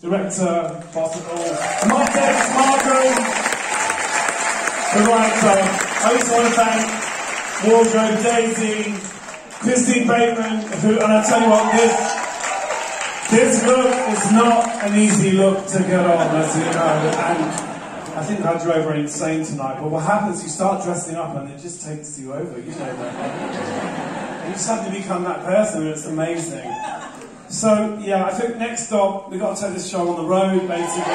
Director, Possible, Martex, Marco, the writer. I also want to thank Wardrobe Daisy, Christine Bateman, who, and I tell you what, this, this look is not an easy look to get on, as you know, and I think I drove her insane tonight, but what happens, you start dressing up and it just takes you over, you know that. You just have to become that person, and it's amazing. So, yeah, I think next stop, we've got to take this show on the road, basically.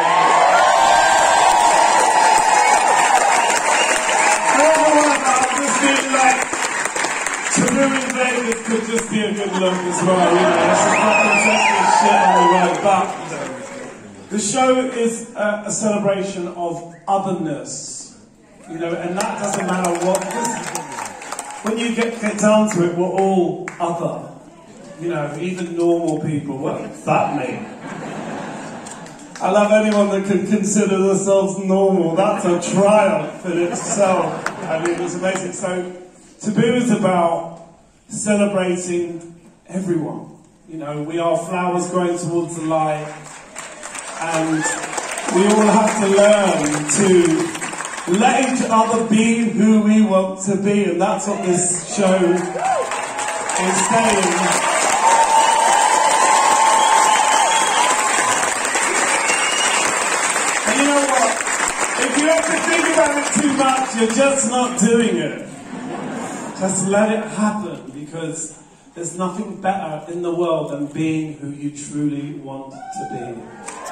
Being like, could just be a good look as well, you know. It's just not shit on the road, but the show is a, a celebration of otherness, you know, and that doesn't matter what. Because when you get, get down to it, we're all other. You know, even normal people. What does that mean? I love anyone that can consider themselves normal. That's a triumph in itself. I mean, it's amazing. So, Taboo is about celebrating everyone. You know, we are flowers growing towards the light, and we all have to learn to let each other be who we want to be, and that's what this show is saying. And you know what? If you have to think about it too much, you're just not doing it. Just let it happen because there's nothing better in the world than being who you truly want to be.